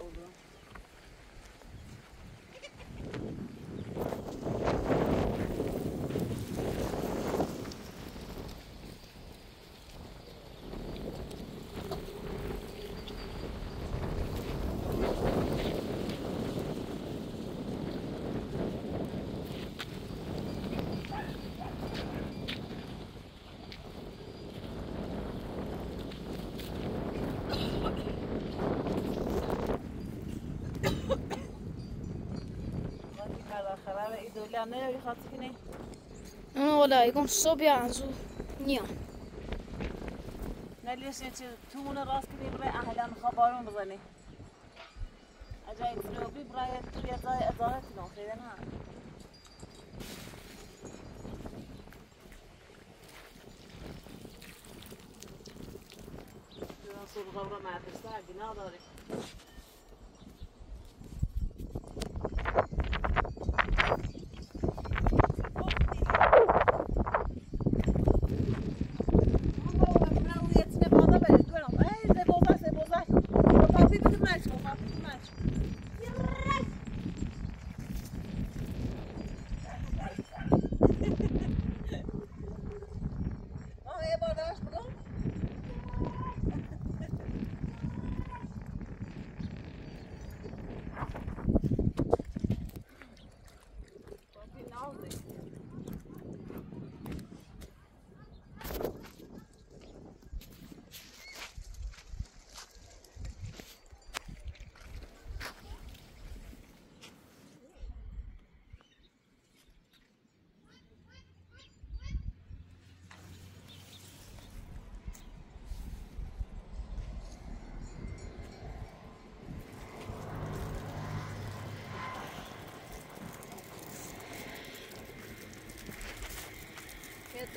over. لعنه یه خاطر کنه أنا ولا يكون الصوب يعنزو نيا نليش انت تون راس كبير بلا أهلا خبرون بظني اجاي تلوبي برايا تريا زي ازارت نو خيرنا صوب غورة مع فرساق ناظري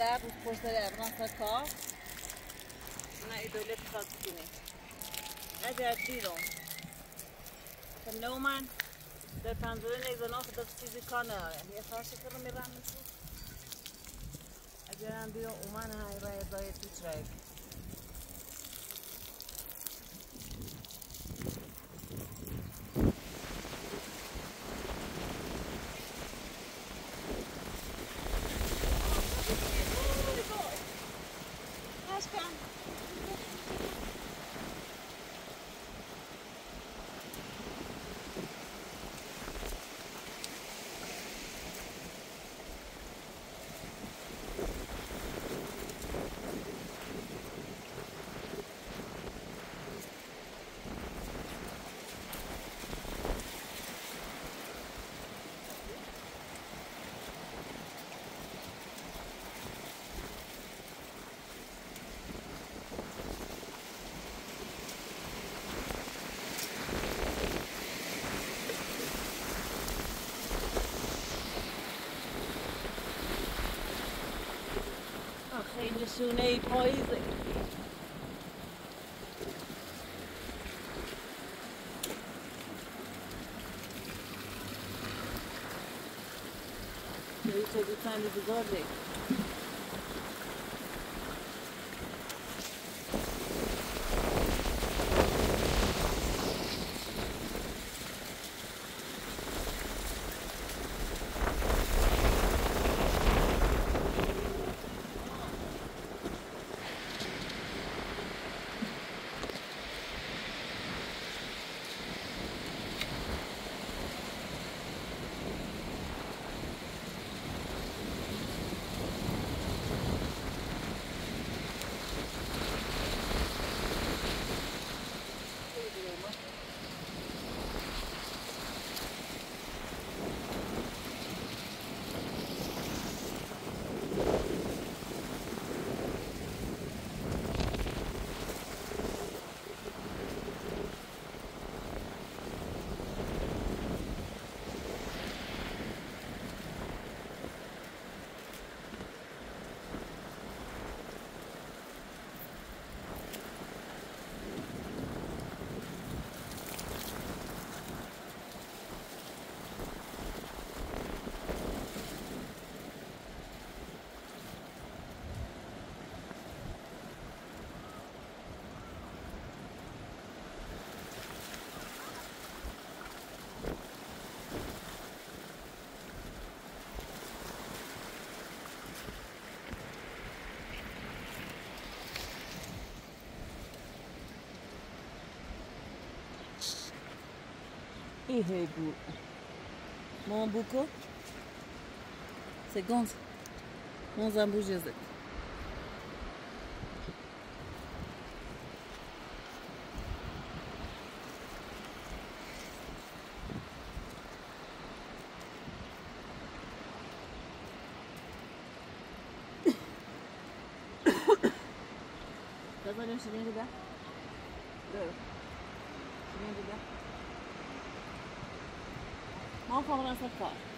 داری که در رو پشت ابران تا کار نه ایدوله بخواد کنه اگر دیرم که نو من در پنجره نیزن آخه در چیزی کار نداره یه فرشی که westbound. Sunni poison. You take the time to the body. Eh, Mon bouco, c'est gonz. Mon zambou, j'ai 不好。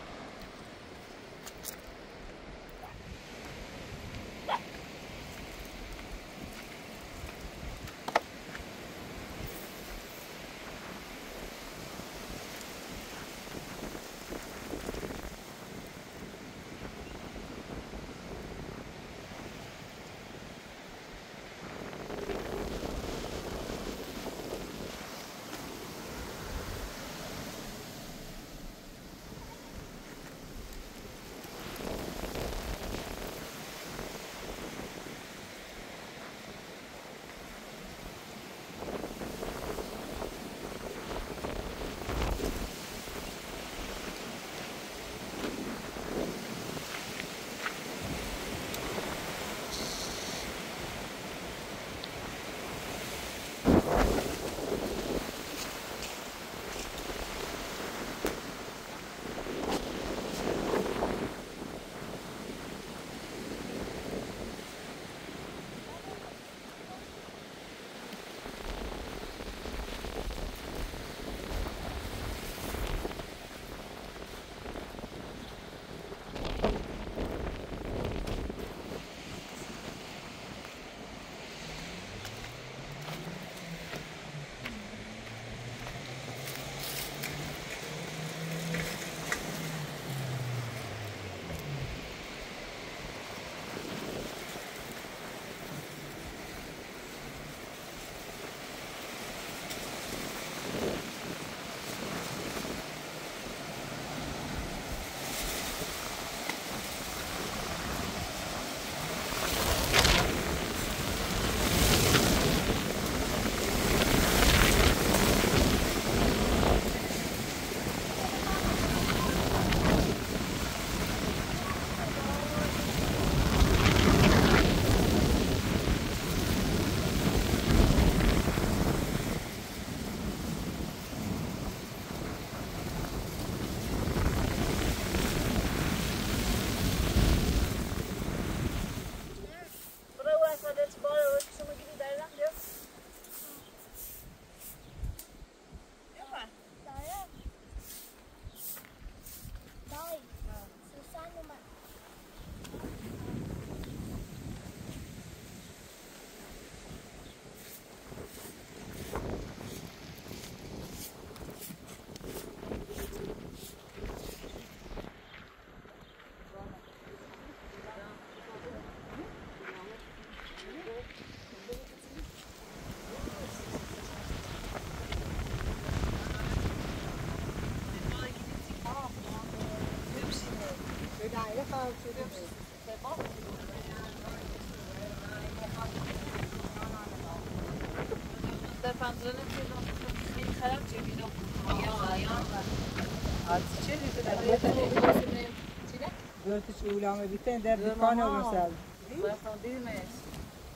قلت شو لما در ده بيكون هو مسال الله يخليك ماشي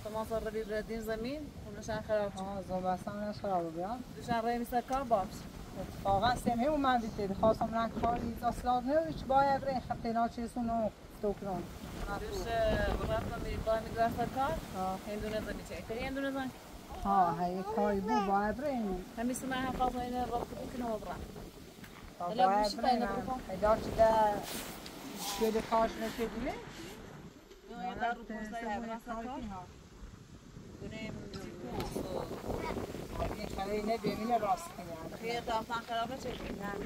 تمام صار ربيع بلادين زمین ونشان خراب ها زمستان خراب بیا دوشان رای مثل کار باش اتفاقا سمه و من دیده خواستم رنگ کاری اصلاح نه چه باید رنگ خطینا چیزون رو دوکران دوش رفتم امریکا می‌گرفت کار هندونه زمین چه هندونه زمین ها هی کاری بود باید رنگ همیشه من هم خواستم این رابطه بکنم و برم باید رنگ هیدار ده şöyle karşına şöyle. Yok ya da ya bıraksak. Karayine demine bastın yani. Kıyıya dağdan karaba çekin yani.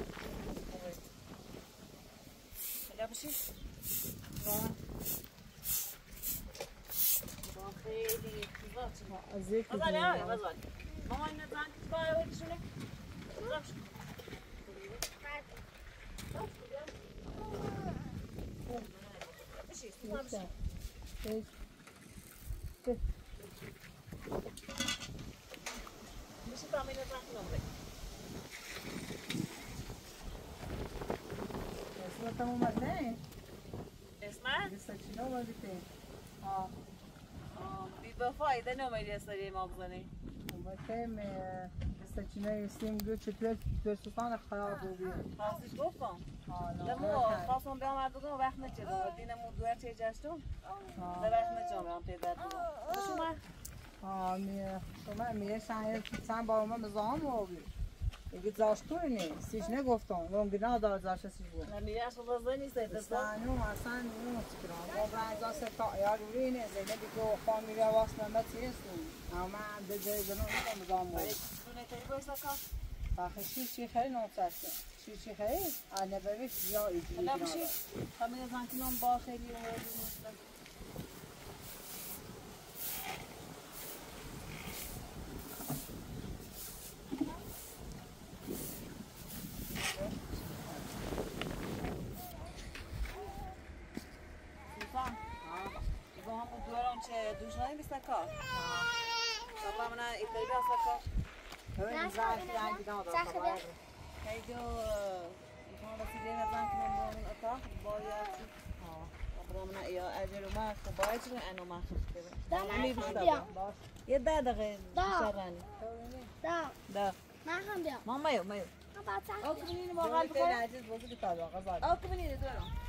Öyle bir şey. Azal ya, azal. Mama ne zannet bayağı öyle şöyle. Uzak şu. Deixa. Deixa. Deixa pra você levar não, velho. Essa nós estamos mais bem? Essa mais? Essa aqui não vai ter. Ó. Ó. Viva foi, daí não, mas essa ali é mal, né? Não vai ter, mas... سکینه سیم دو چپل پرسوکان خراب بود. خاصی گفتم. دمو خاصم به آمد بگم وقت نچه دو دینمو دوار چه جشتم به وقت نچه بیام پیدا بگم خب شما؟ آمی شما میه شاید سن با اومد مزاهم آبی اگه زاشتور نی. سیش نگفتم. اون گناه دار زاشت سیش بود. نمیه اصلا بزر نیست سنو اصلا نمو سکران با برنزا ستا ایار روی نی. زینه بگو خامی رو واسنمه تیرسون اما هم به جای گناه نمو مزاهم متری باید آخه شیر چی خیلی شیر چی خیلی آنه یا ایدی ایدی نمیشه همه از آنکه نام با خیلی رو بودیم دوش نمیست نکار. سلام نه ایتالیایی Kijk, dat ik denk dat maakt mijn boom in elkaar. Boy, ja. برامنا يا أجل وما خبايت لأنه ما خفت دا ما خمبيا يا بادا غير شراني دا دا ما خمبيا ماما يو ما يو أوكي منين ما غالب أوكي منين تروح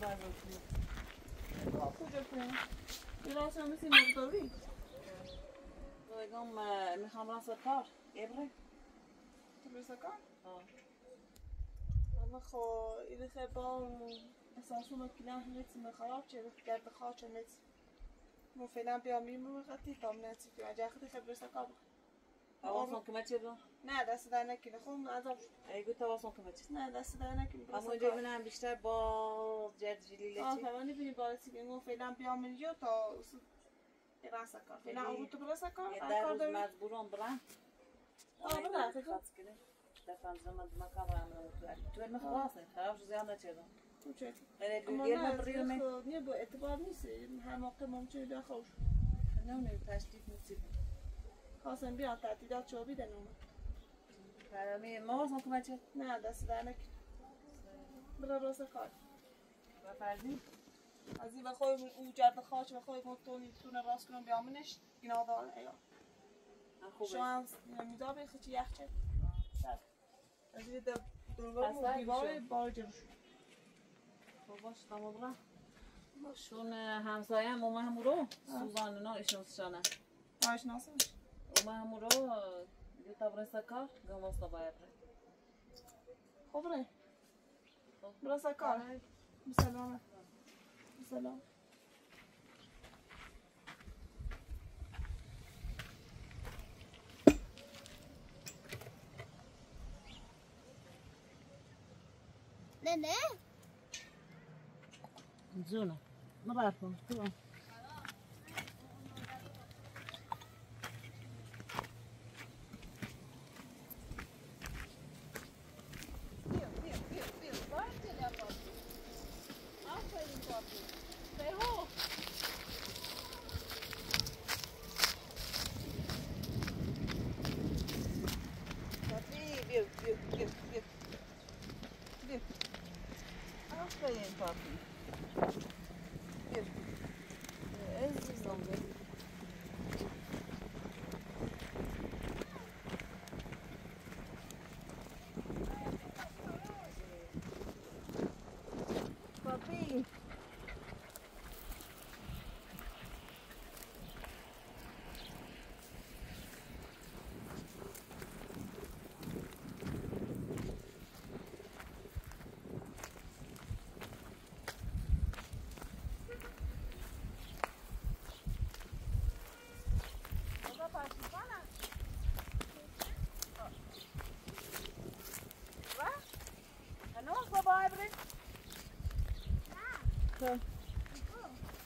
Comme mes camarades s'accordent, et vrai. Tu veux s'accorder? Ah. أنا خو إذا خبر أساسو ما كنا هنت ما خرجت أنا كنت بخرج هنت مو فينا بيامي ما غتي طمنت في عجاخدي خبر سكابة. أوه ما كملت يلا. نه دست در نکنه. خب شد. ایگو تواصل کنم چیز نه دست در نکنه. اما کار. ببینم بیشتر با جرجیلی آه لچی فعلا نبینی بارسی که اینو فعلا بیام اینجا تا سر کار. فعلا رو تو برن سر کار؟ یه در روز مجبورم برم آه کن. دفعه زمان ما کامرام رو تو علم خلاص خراب شو زیاد نچیدم اما نه خب، نه با اعتبار نیست. هر موقع ممکنه بیان خوش. نه نه تشریف نصیب خواستم تعطیلات چو بیدن فرمی ما واسه کنم چه نه دست در نکن. برو کار و فرزی از این بخوای او جد خاش بخوای گفتونی تونه راست کنم بیامنش اینا دار ایا شما میدا به خچ یخچه؟ از این دنبال دیوار. بار جلوش خب باش تمام برم شون همسایم اومه همون رو. سوزان اونا ایشون Câta vrei să car? Gama asta baia vrei. O nené Vrei Nenê? Zuna. Não vai, pô. Tu vai.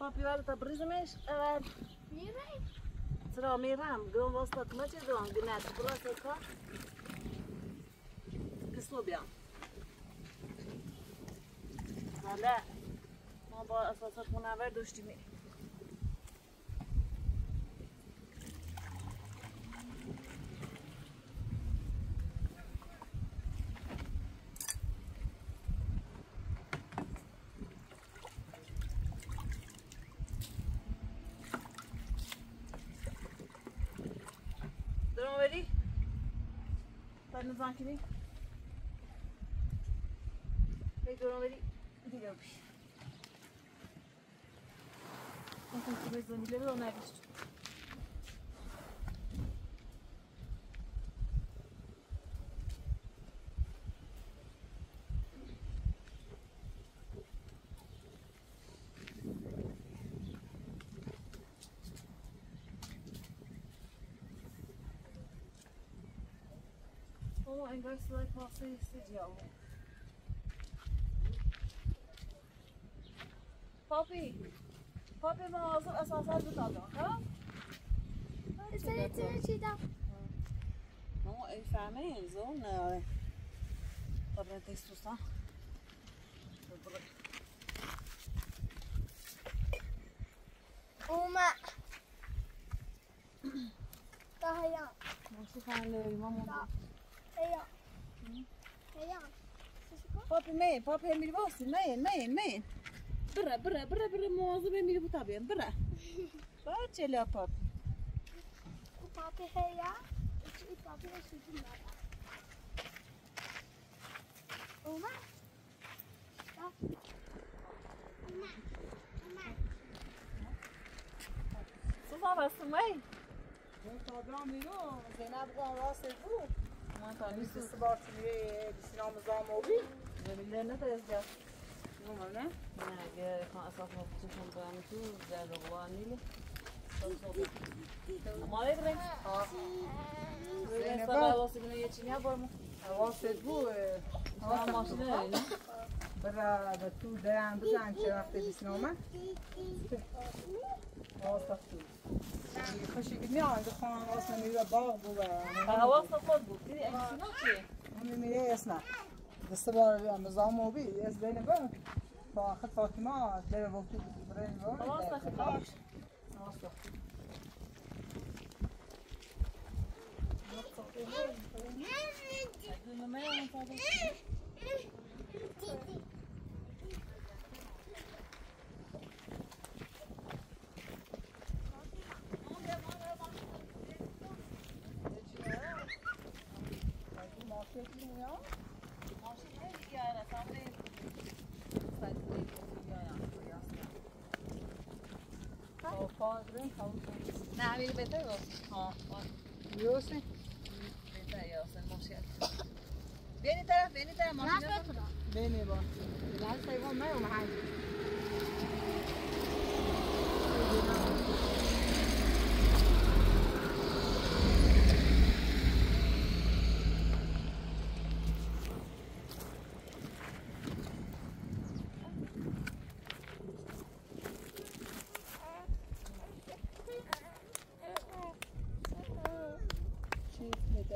الطاق بابي ولا تبرز مش اول ترى ميرام قوم وسطك ما تدرون قلنا تبرز كا كسلو بيان لا ما با اساسا منور داشتیم دارم sanki bir ve donaları gidiyormuş. Bakın bu bezonileri onlar geçiyor. sol engrossou com vocês de algo. Poppy, Poppy ma hazır asansör tutalım, tamam? Sen içeri çıkalım. Não, eu falei, eu não. Tá bem, tem susto. Tá? Uma. Tá aí, ó. Vamos ficar ali, vamos. Papi meyin, papi emir basın. Meyin, meyin, meyin. Bıra, bıra, bıra, bıra. Muazzam emir bu tabiyen. Bıra. Bahçeli papi. Papi heja. Papi de sütün var. Olmaz. Susana, mãe? Vamos dar um minuto, Zeinab com a nossa بار توی بسیار مزام اوبی Jag vill lämna det jag ska. نومه نه Nej, jag kan alltså få position på en tur där det var nille. Ama ne bileyim. Ben sabah olsa günü geçin ya var mı? حواست بود Tamam maşını öyle. برا به تو درم بزن چه وقت بسنامه حواست بود خوشی که میان دخوان اصلا میره باغ بود Hava safar bu. Bir eksik yok ki. همه میره اسنا دسته بار نظام اوبی از بین بر تا آخر فاطمه در وقتی برای Hava safar. Gülmemeye mi fazla? Nej, vill veta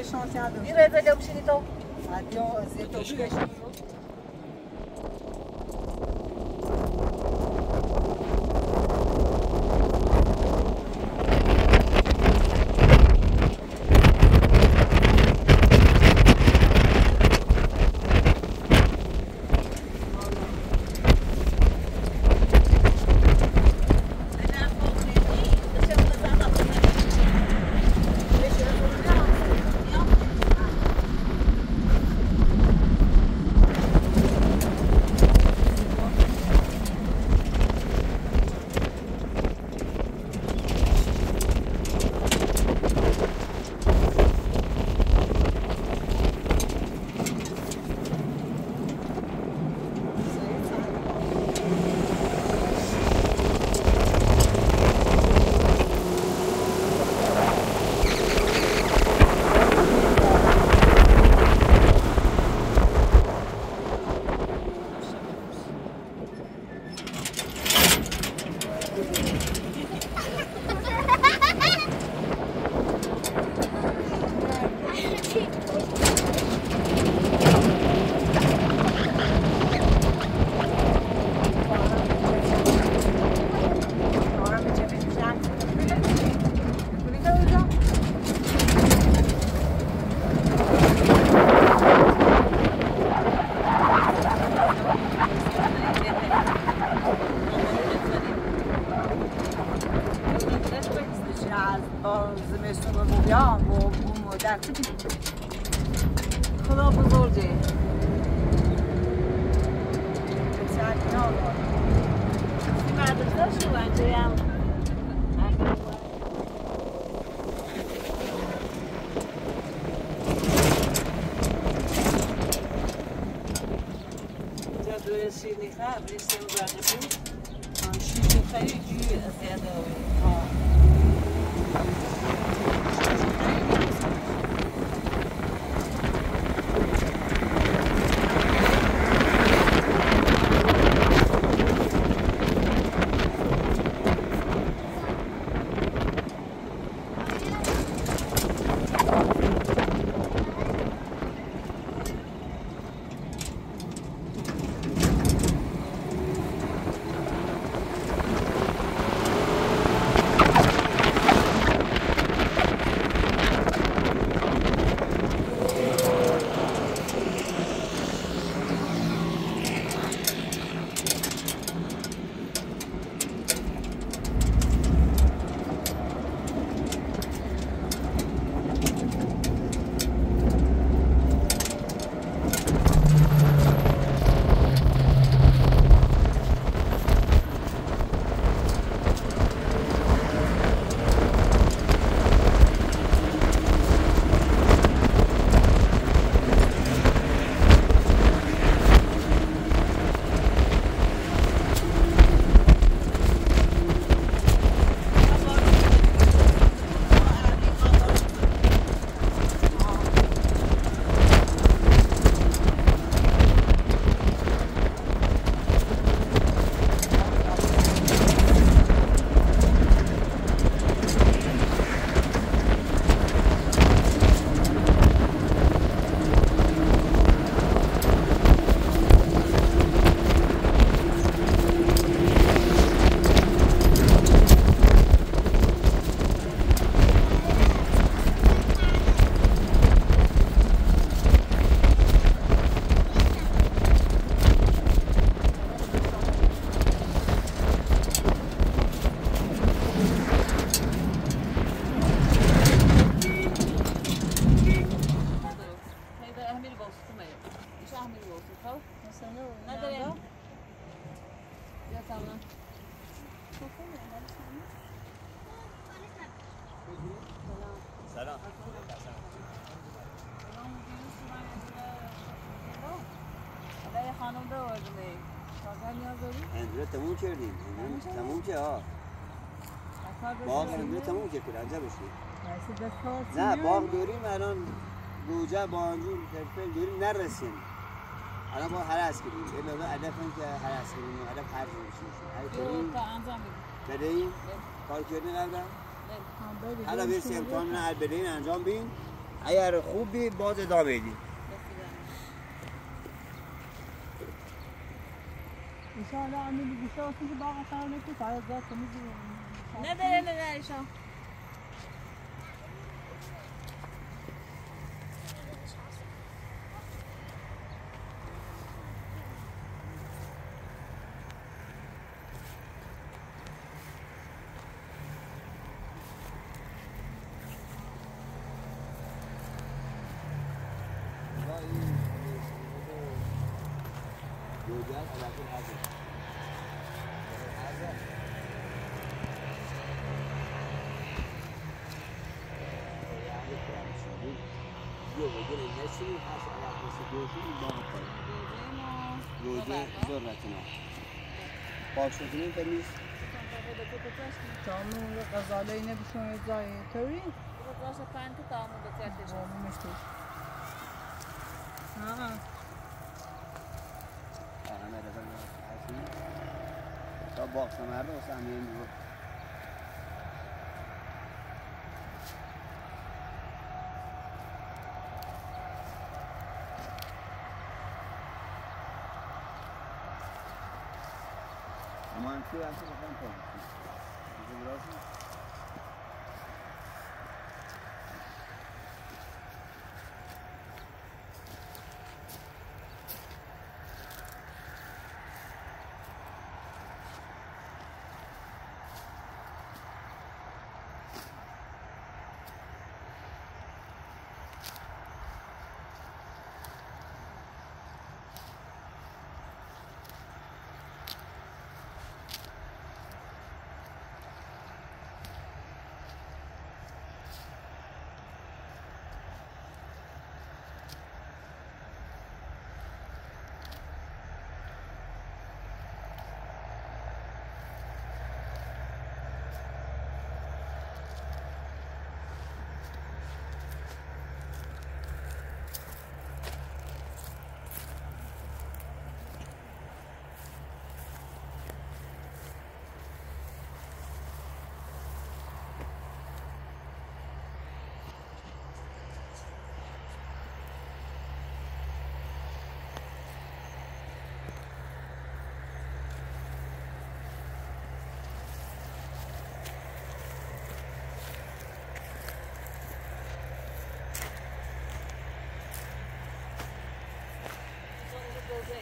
Adios. Adios. Adios. Adios. Adios. Adios. Adios. Adios. Adios. Adios. Adios. Adios. خدا بزرگه بسیار اینا رو. سی مردم شو انجایی هم اینجا دوی شیرینی خواهد ریشتیم برده بود شیرینی خیلی انجا بشید نه؟ باغ دوریم الان گوجه بانجون فلفل دوریم نرسیم. الان با حرس کردیم یه مقدار هدف هم که حرس کردیم هدف هر جور بشیم هر انجام بدیم. بدهیم؟ کار هم بری حالا امتحان کن. هر بدهیم انجام بین اگر خوب بی باز ادامه بدیم. که باقی قرار نکنی فرض داد که می‌گیری. نداره Göğden alakalı hazır. Hazır. Göğden nesinin has alakası göğsünün bağıtları. Göğden zerretine. Başlıkını temiz. Tamam, gazale yine bir şey yazıyor. Tabii. Bu gazale pantik almadı kardeşim. Olmuştur. Ha. تا باقص مرده واسه همه این رو اما.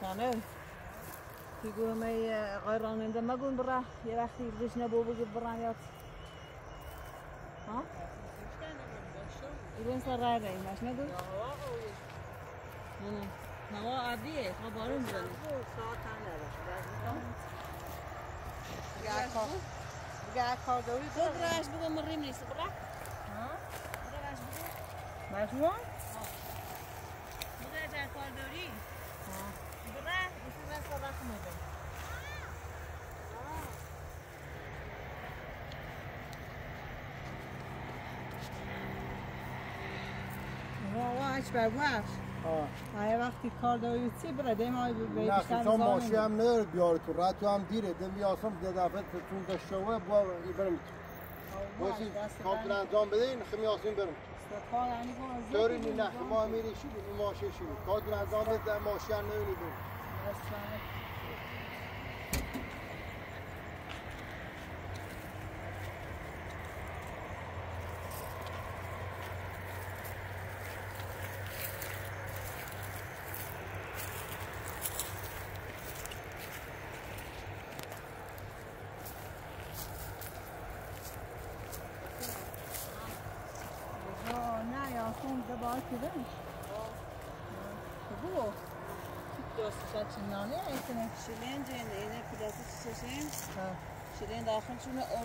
شانو يقول ما غيران من ما قول برا. يا بختي بجنا بوبو جب برا ها؟ يقول صار راي ما شنو قول أنا هوا عادي خبرون زين ساعات أنا قاعد خو قاعد خو دوري صبرا إيش بقول مريم لي صبرا ها؟ صبرا إيش بقول ما شلون واش های وقتی کار داری چی به نه بیشتر خیلی ماشی. هم نداره بیاره تو رد تو هم دیره. دم بیاسم ده دفعه تون داشته و با برم آه، باشی بند. انجام بده این خمی آسین برم داری نه ما میری این ماشی شی کامپل انجام بده ماشی هم نمیری برم اصلا. آه، نه یا خون ده باید کدومش بگو چنانه ایتونه شلين جين إذا كده تسوسين ها شلين داخل شنو أو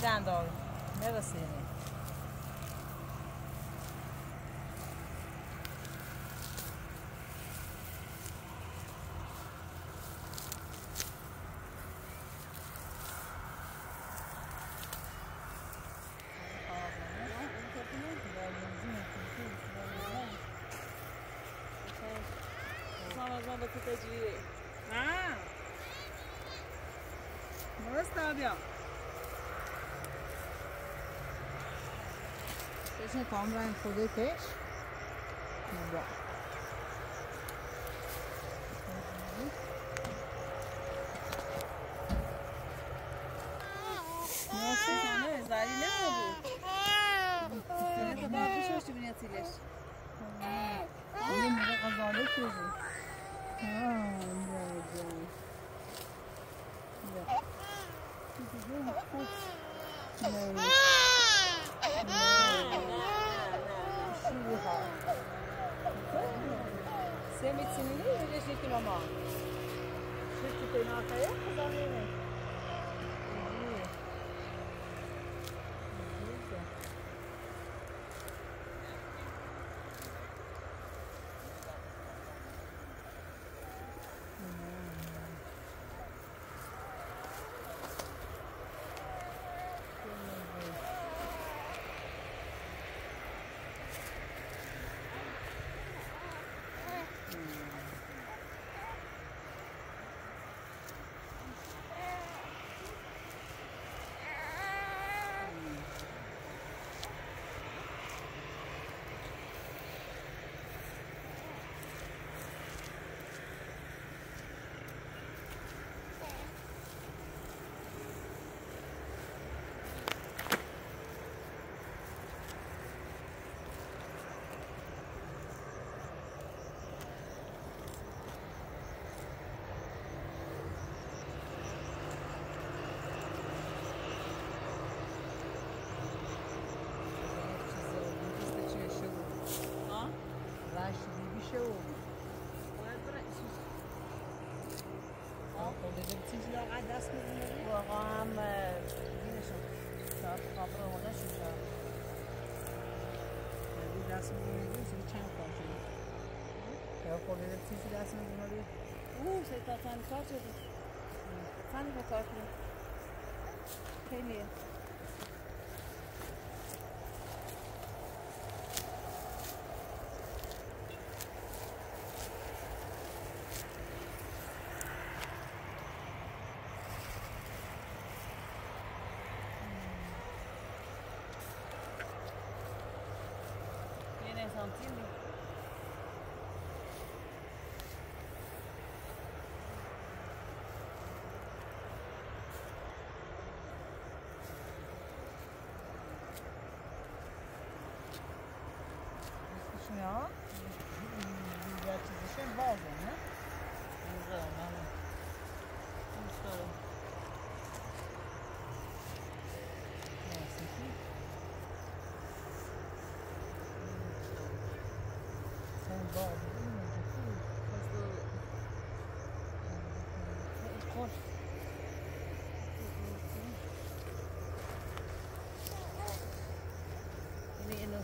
Grándol, ne beszélni. Ramazan'da kıtacıyı. ah não está ya? je entendre hein, il faut des pêches. Mais bon. Nossa, Ana, vai lindo. Você tá bom, puxa as minhas Olha, Mehmet Semin'i Recep İmam'a. Türk tüpeni arkaya kazanmayı last one. This is a channel culture. Therefore, the teacher that's in the middle. Ooh, so it's that time to talk to you. Time to talk to you. Came here. santiyim mi? Geçmiyor. Gerçi dışarı bazen ne? Güzel,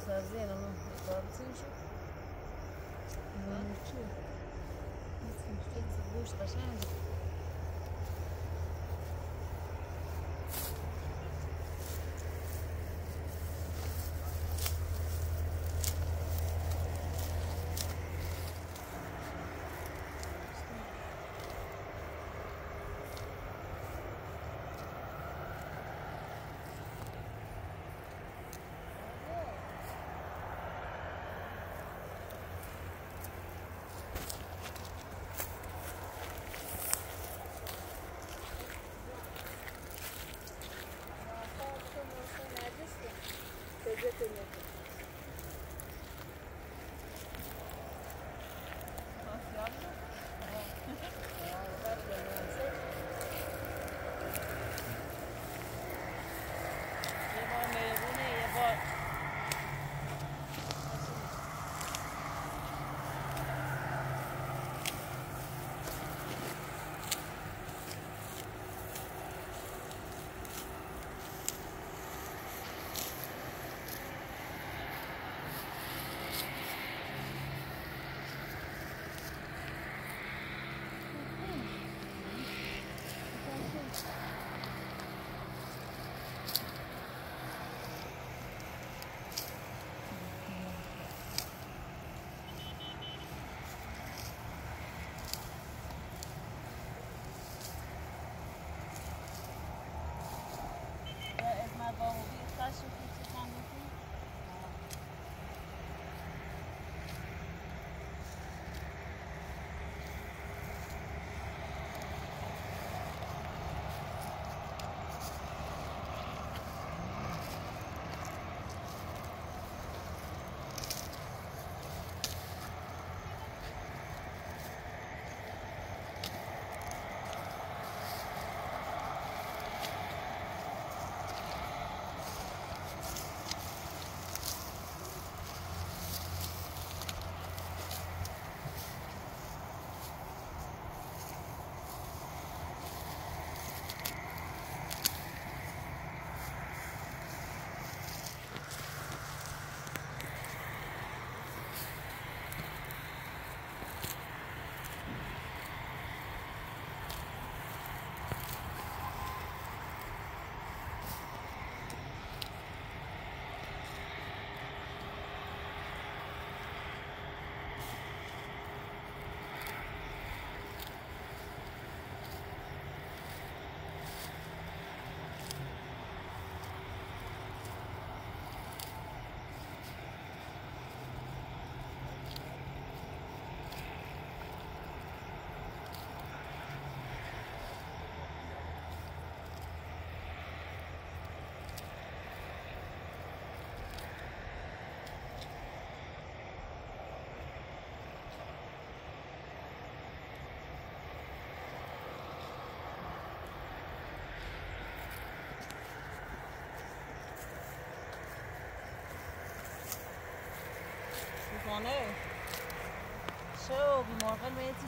fazendo, não pode sentir. Não, não. Não sentir o gosto da gente. Gracias. morning. So, goedemorgen mensen.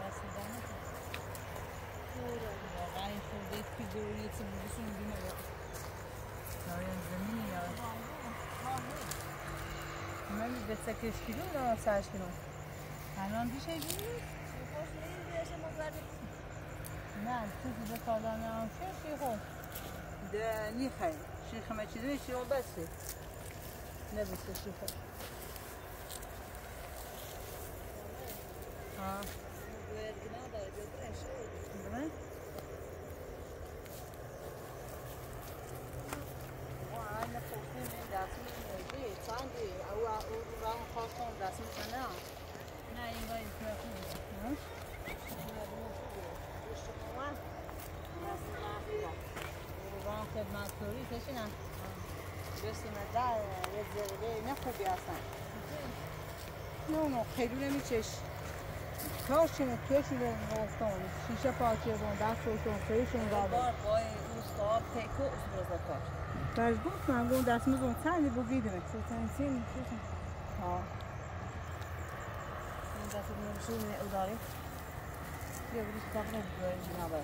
دست واقعا این خورده پیزا رو یه چه بودشون بیمه Navien zemini ja. من به سکش کیلو نه سرش کیلو. الان بیشه بیمی؟ نه تو دیگه کالا نه هم شد خب ده نیخه شیخ ما چیزی شیخ بسه نه بسه بله وأنا خوفي من داخل البيت عندي أو أو خاصون رسم سنة نه این که خوبه وان خدمت کاری کشیدم رسونه در یه زرده نه خوبی هستن نه نه خیلی نمیچش Kaosin köszönöm voltam, sisapalcsérban dászoltam, fősöngában. Tehát botnám gondát, mozom szállni, bog időnek szóval szín. Ha. Mindjárt tudom súlni udali. Jövő is kapnak bőrcsinába.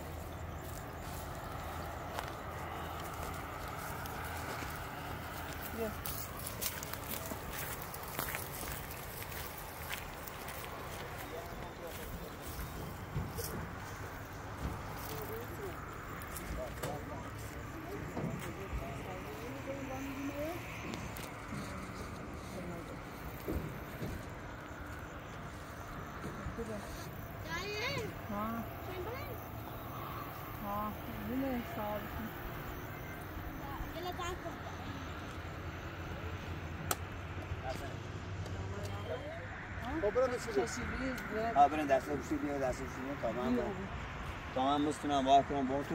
Jövő. Yine sağ ol. Gel kanka. برو بشید Çeşitliyiz ve ها برن دسته بشید بیا دسته بشید تمام تمام مستونم واه کنم با تو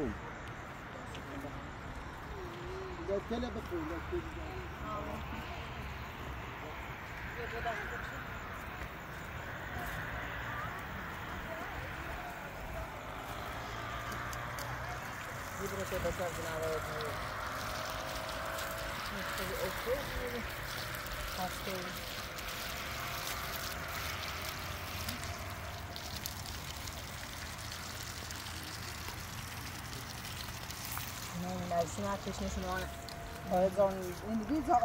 libro se basar binaya etmiyor. İşte bir oku, hastayım. Ne mevsim ateşini şunu an. Bazen ini bir za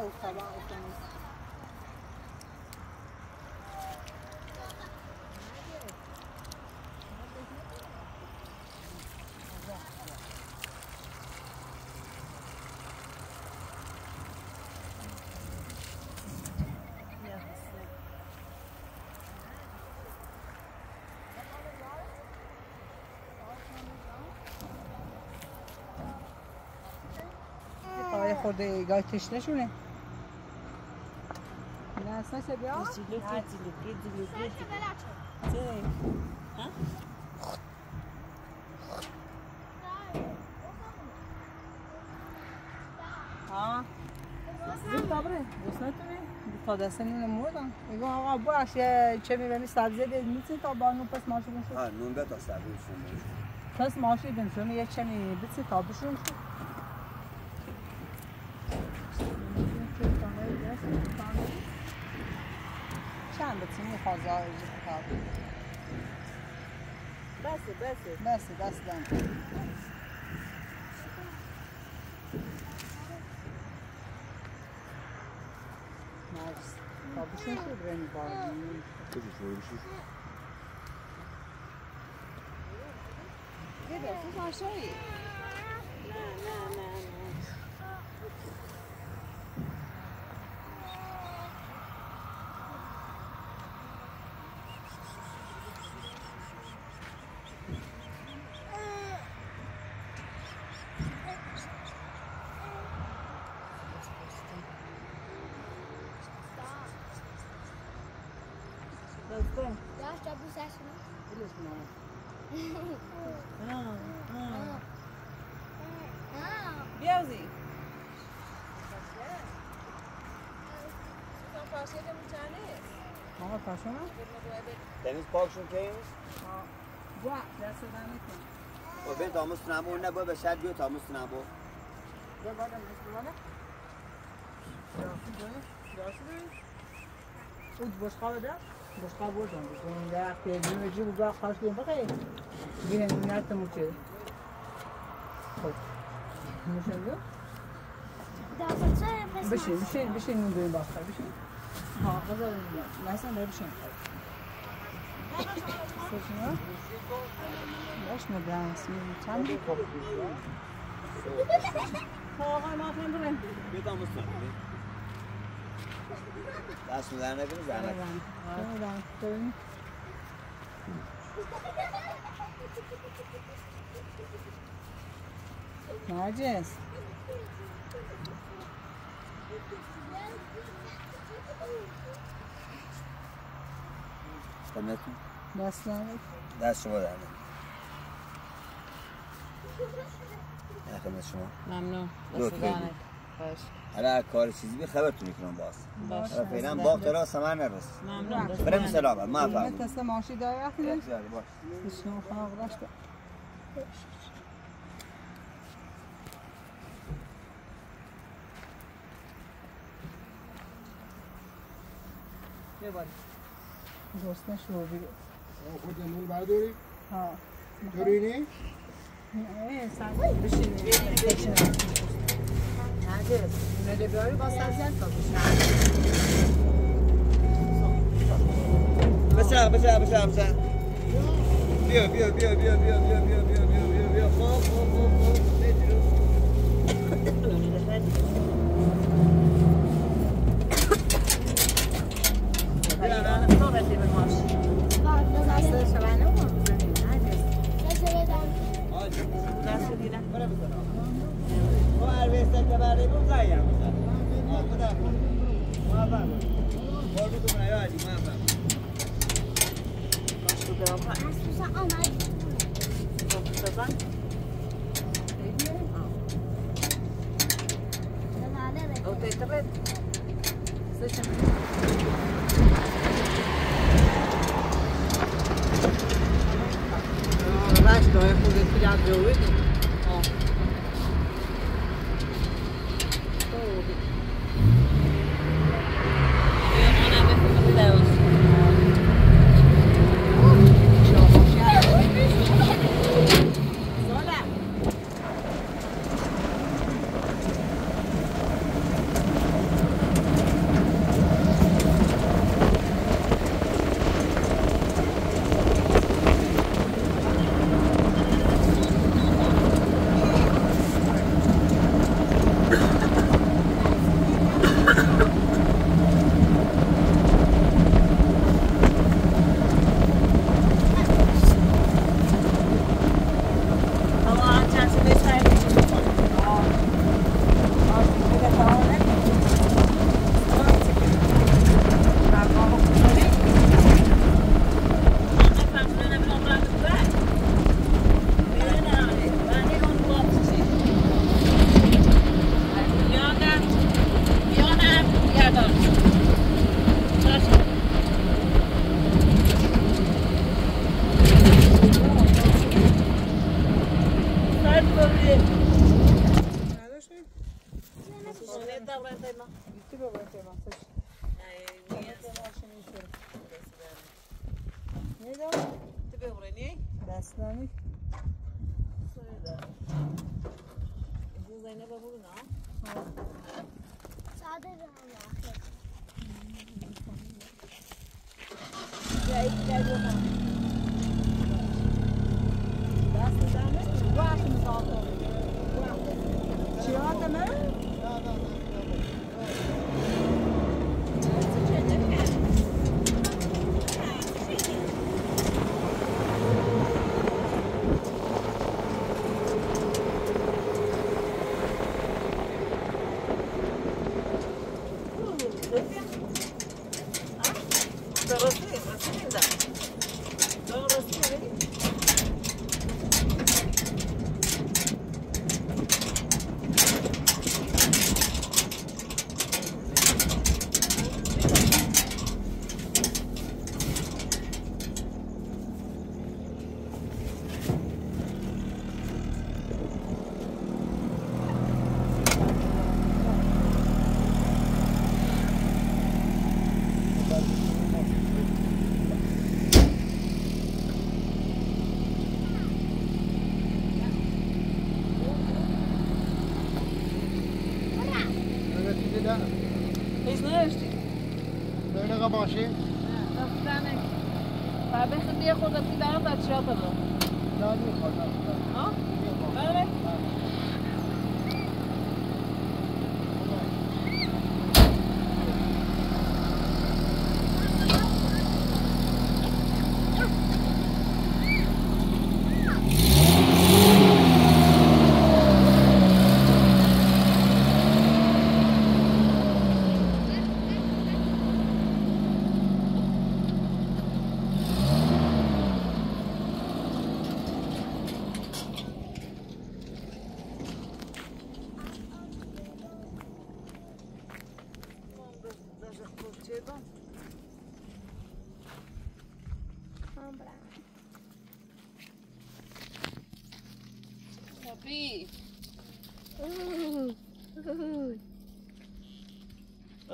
o sabah okunuz. آقای خورده گای تشنشونه نه اصلا چه بیا؟ Sette belato. ها زیر تابره گسنتونه تا دست نون مردم میگم آقا باش چه می‌بینی سبزی دید می‌تونی تا بانو پس ماشی بشون ها نون به تا سبزی شون پس ماشی بشون یه چه می بسی تا بشون شد بسی می‌خواد زایجی کتاب Bässe, bässe. بس دست دن مرس تا بشون شد رنی بارد Gidda, så fan tjej. Nej, Sagst mir. Ah, Biauzi. آقا پاشونا تمیز پاک شون که این؟ بوا دست دن میکن و بین تا مستونم اون نبا به شد بیا تا مستونم با بیا. بادم buscar bolsón, buscón ya que yo me llevo a casa de papá. Vienen un arte mucho. Ne şey söylüyor? Daha sonra bir şey, bir şey, bir şey mi duyun bakar bir şey? Ha, kazanın ya. Ben sana böyle bir şey yapayım. Saçına. Boş mu ben ismini tam bir kop. Ha, ha, ma fendim ben. Bir damla sen. Daha sularına bir zahmet. nó đang trứng Narcis دمتون دست نمید دست شما در نمید ممنون دست دانت حالا کار چیزی بی خبرتون می‌کنم باز. باشه. فعلا با ترا سمر نرس ممنون. برم سلامه ما فهم انت سماشی دای اخی باشه شنو خاغ رشت درسته شو بی خود جنول برداری؟ ها. دورینی؟ نه سازی بشین بشین. bekleriz. Öyle böyle basajlar kalmış. Mesela mesela mesela mesela. Biyo biyo biyo biyo biyo biyo biyo biyo biyo biyo biyo. Hop hop hop hop. Ne diyor? Öyle de Gracias. desde acabar de Bulgaria. Au te trebuie să zicem. Raș, doi, cu de filea de uite.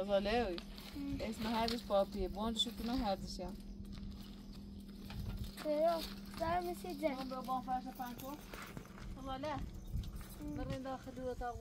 az oleu, hum. é no havis papi, bom de que não havis já. Eu, tá me se dizer. Não deu bom faz a panco. Olha, não me dá a dúvida tá.